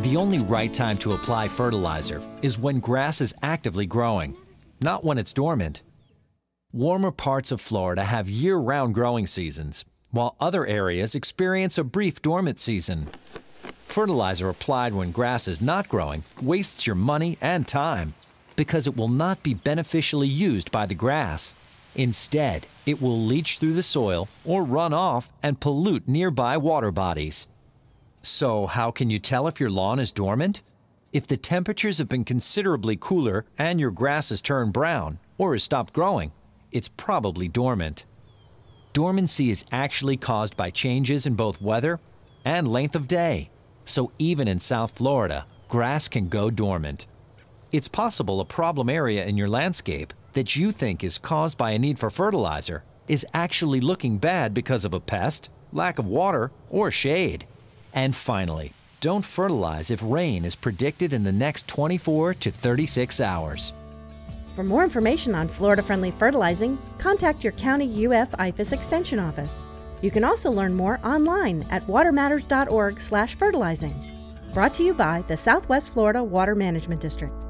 The only right time to apply fertilizer is when grass is actively growing, not when it's dormant. Warmer parts of Florida have year-round growing seasons, while other areas experience a brief dormant season. Fertilizer applied when grass is not growing wastes your money and time because it will not be beneficially used by the grass. Instead, it will leach through the soil or run off and pollute nearby water bodies. So, how can you tell if your lawn is dormant? If the temperatures have been considerably cooler and your grass has turned brown or has stopped growing, it's probably dormant. Dormancy is actually caused by changes in both weather and length of day. So, even in South Florida, grass can go dormant. It's possible a problem area in your landscape that you think is caused by a need for fertilizer is actually looking bad because of a pest, lack of water, or shade. And finally, don't fertilize if rain is predicted in the next 24 to 36 hours. For more information on Florida friendly fertilizing, contact your County UF IFAS Extension Office. You can also learn more online at watermatters.org/fertilizing. Brought to you by the Southwest Florida Water Management District.